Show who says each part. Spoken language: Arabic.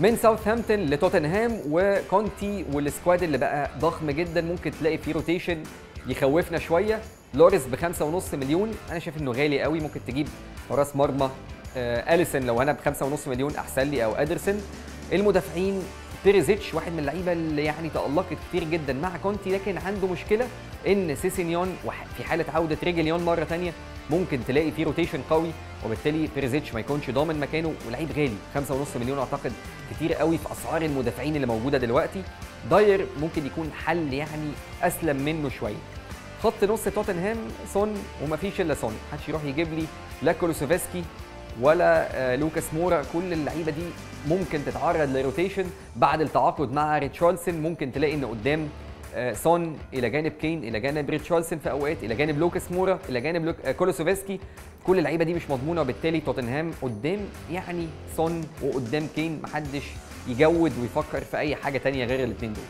Speaker 1: من ساوثهامبتون لتوتنهام وكونتي وال squad اللي بقى ضخم جدا. ممكن تلاقي فيه rotation يخوفنا شوية. لوريس بخمسة ونص مليون. أنا شايف إنه غالي قوي. ممكن تجيب حارس مرمى آه اليسون لو أنا بخمسة ونص مليون أحسن لي. أو ادرسون المدافعين بيريزيتش واحد من اللعيبة اللي يعني تألقت كتير جدا مع كونتي لكن عنده مشكلة إن سيسينيون في حالة عودة ريجليون مرة ثانية ممكن تلاقي فيه rotation قوي وبالتالي بيريزيتش ما يكونش ضامن مكانه. ولعيب غالي 5.5 مليون أعتقد كتير قوي في أسعار المدافعين اللي موجودة دلوقتي. داير ممكن يكون حل يعني أسلم منه شوية. خط نص توتنهام سون ومفيش إلا سون محدش يروح يجيب لي لا كولوسوفسكي ولا آه لوكاس مورا كل اللعيبة دي ممكن تتعرض ل rotation بعد التعاقد مع ريتشارلسون ممكن تلاقي إن قدام آه سون إلى جانب كين إلى جانب ريتشارلسون في أوقات إلى جانب لوكاس مورا إلى جانب لوك... آه كولوسوفسكي. كل اللعيبة دي مش مضمونة وبالتالي توتنهام قدام يعني سون وقدام كين محدش يجود ويفكر في أي حاجة تانية غير الاثنين دول.